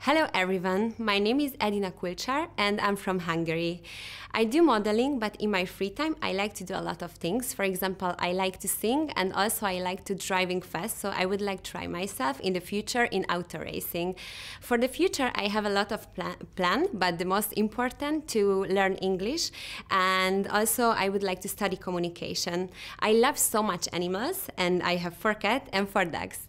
Hello everyone, my name is Edina Kulcsár and I'm from Hungary. I do modeling, but in my free time I like to do a lot of things. For example, I like to sing and also I like to driving fast, so I would like try myself in the future in auto racing. For the future, I have a lot of plan, plan but the most important to learn English and also I would like to study communication. I love so much animals and I have four cats and four dogs.